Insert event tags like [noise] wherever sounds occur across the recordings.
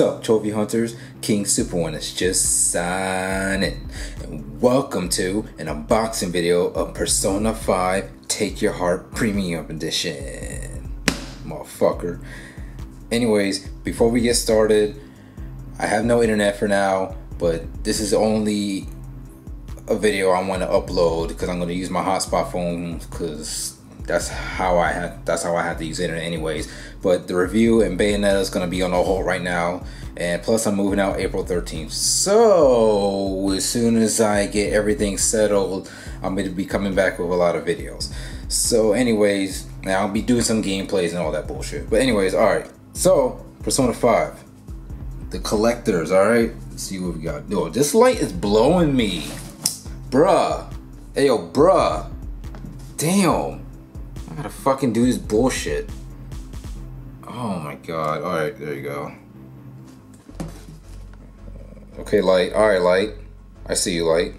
Up, Trophy Hunters? King Super One is just signing. And welcome to an unboxing video of Persona 5 Take Your Heart Premium Edition. Motherfucker. Anyways, before we get started, I have no internet for now, but this is only a video I want to upload because I'm going to use my hotspot phone because that's how I had that's how I had to use internet anyways. But the review and Bayonetta is gonna be on a hold right now. And plus I'm moving out April 13th. So as soon as I get everything settled, I'm gonna be coming back with a lot of videos. So anyways, now I'll be doing some gameplays and all that bullshit. But anyways, alright. So Persona 5. The collectors, alright? Let's see what we got. No, this light is blowing me. Bruh. Hey yo, bruh. Damn. I gotta fucking do this bullshit. Oh my god. Alright, there you go. Okay, light. Alright, light. I see you, light.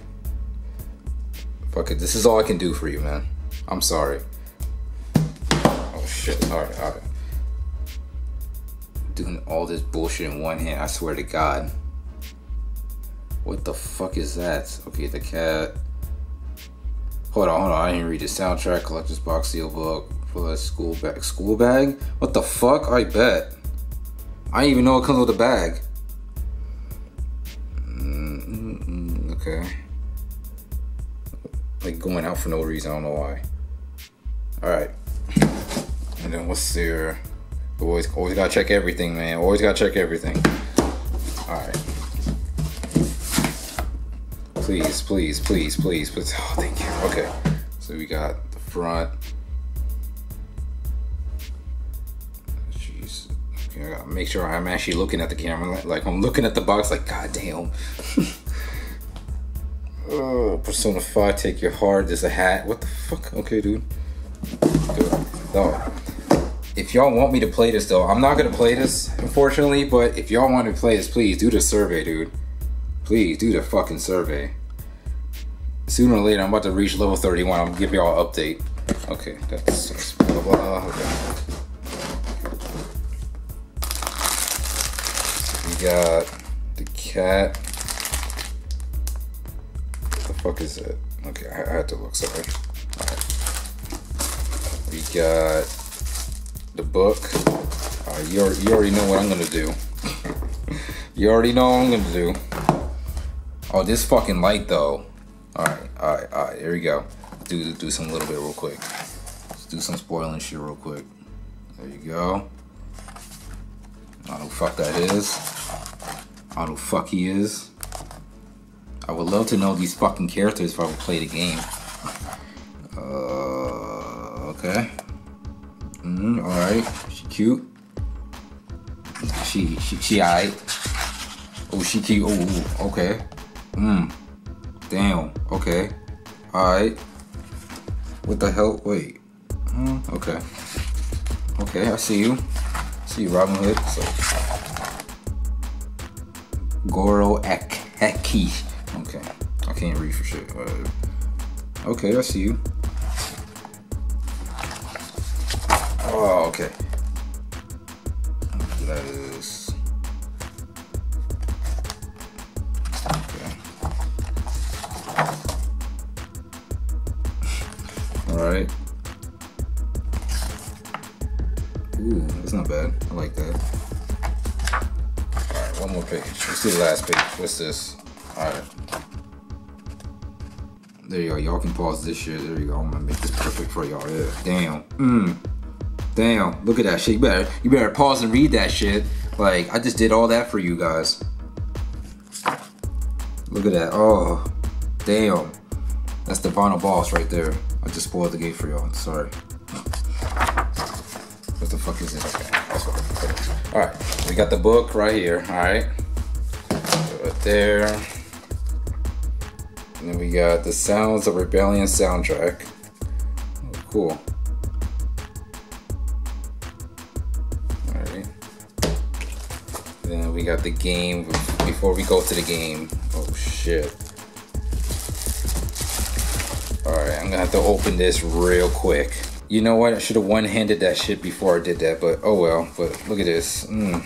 Fuck it. This is all I can do for you, man. I'm sorry. Oh shit. Alright, alright. Doing all this bullshit in one hand, I swear to god. What the fuck is that? Okay, the cat. Hold on, hold on. I didn't read the soundtrack, collector's box, seal book, a school bag. School bag? What the fuck? I bet. I didn't even know it comes with a bag. Mm -mm, okay. Like going out for no reason. I don't know why. All right. And then what's there? Always, always gotta check everything, man. Always gotta check everything. All right. Please, please, please, please, please. Oh, thank you. Okay. So we got the front. Jeez. Okay, I gotta make sure I'm actually looking at the camera. Like, I'm looking at the box like, god damn. [laughs] oh, Persona 5, take your heart. There's a hat. What the fuck? Okay, dude. Oh. If y'all want me to play this though, I'm not gonna play this, unfortunately, but if y'all want to play this, please do the survey, dude. Please do the fucking survey. Sooner or later, I'm about to reach level 31. I'm gonna give y'all an update. Okay, that's blah blah blah. Okay. So we got the cat. What the fuck is it? Okay, I, I had to look. Sorry. We got the book. Uh, you already know what I'm gonna do. [laughs] you already know what I'm gonna do. Oh, this fucking light though. All right, all right, all right. Here we go. Do do some little bit real quick. Let's do some spoiling shit real quick. There you go. I don't know who fuck that is. I don't know who fuck he is. I would love to know these fucking characters if I would play the game. Uh, okay. Mm, all right. She cute. She she she alright. Oh, she cute. Oh, okay. Hmm. Damn. Okay. Alright. What the hell? Wait. Hmm. Okay. Okay, I see you. see you, Robin Hood. So. Goro Eki. Okay. I can't read for shit. Uh, okay, I see you. Oh, okay. That is. Not bad. I like that. Alright, one more page. Let's do the last page. What's this? Alright. There you go. Y'all can pause this shit. There you go. I'm gonna make this perfect for y'all. Yeah. Damn. Mmm. Damn. Look at that shit. You better you better pause and read that shit. Like, I just did all that for you guys. Look at that. Oh. Damn. That's the vinyl boss right there. I just spoiled the game for y'all. Sorry. What the fuck is this? What All right, we got the book right here. All right, right there. And then we got the Sounds of Rebellion soundtrack. Oh, cool. All right. Then we got the game. Before we go to the game, oh shit. Alright, I'm gonna have to open this real quick. You know what? I should have one-handed that shit before I did that, but oh well. But look at this. Mm.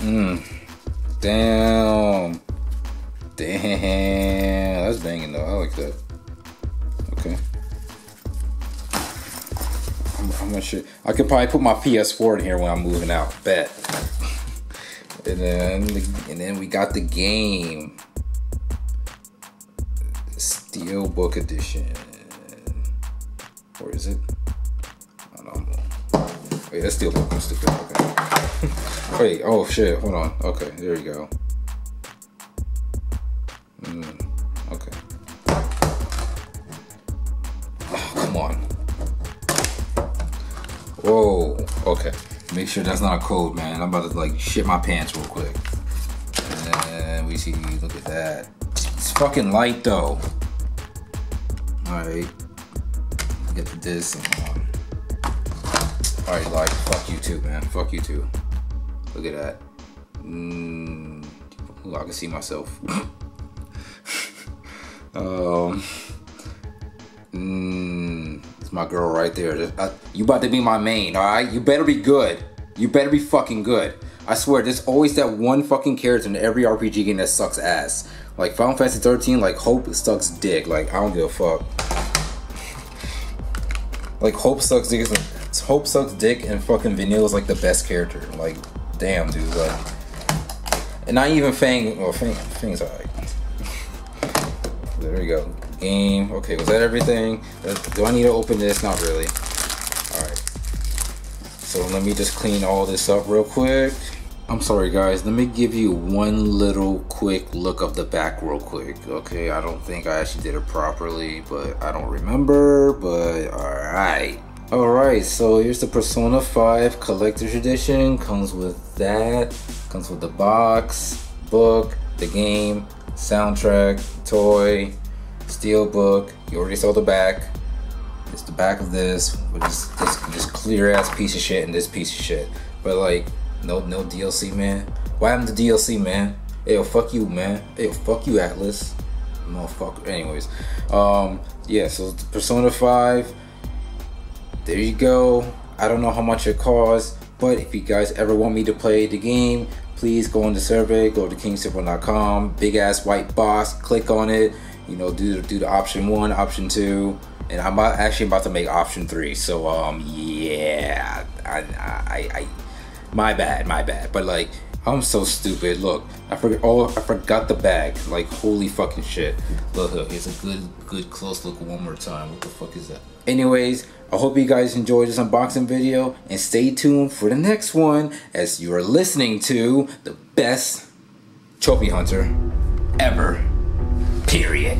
Mm. Damn. Damn. That's banging though. I like that. Okay. I'm, I'm not sure. I could probably put my PS4 in here when I'm moving out. Bet. [laughs] and then, and then we got the game. Steelbook edition. Or is it? I don't know. Wait, that's stupid. Okay. Wait, oh shit. Hold on. Okay, there you go. Mm, okay. Oh, come on. Whoa. Okay. Make sure that's not a code, man. I'm about to like shit my pants real quick. And we see, look at that. It's fucking light though. Alright. Get the and um, like, fuck you too, man. Fuck you too. Look at that. Mm, ooh, I can see myself. [laughs] um, mm, it's my girl right there. Uh, you about to be my main, alright? You better be good. You better be fucking good. I swear, there's always that one fucking character in every RPG game that sucks ass. Like Final Fantasy 13, like Hope sucks dick. Like I don't give a fuck. Like Hope sucks dick. Hope sucks dick, and fucking Vanille is like the best character. Like, damn, dude. Like, and not even Fang. Well, Fang, Fang's alright. [laughs] there we go. Game. Okay, was that everything? Uh, do I need to open this? Not really. Alright. So let me just clean all this up real quick. I'm sorry guys, let me give you one little quick look of the back real quick. Okay, I don't think I actually did it properly, but I don't remember, but alright. Alright, so here's the Persona 5 Collector's Edition. Comes with that. Comes with the box, book, the game, soundtrack, toy, steel book. You already saw the back. It's the back of this, which is this, this clear ass piece of shit and this piece of shit. But like, no, no DLC, man. Why happened to DLC, man? Hey, fuck you, man. Hey, fuck you, Atlus. Motherfucker. Anyways, um, yeah. So Persona Five. There you go. I don't know how much it costs, but if you guys ever want me to play the game, please go on the survey. Go to kingsuper.com. Big ass white box. Click on it. You know, do do the option one, option two and I'm actually about to make option three. So um, yeah, I, I, I my bad, my bad. But like, I'm so stupid. Look, I forgot. Oh, I forgot the bag. Like, holy fucking shit. Look, look, here's a good, good close look one more time. What the fuck is that? Anyways, I hope you guys enjoyed this unboxing video and stay tuned for the next one as you are listening to the best trophy hunter ever. Period.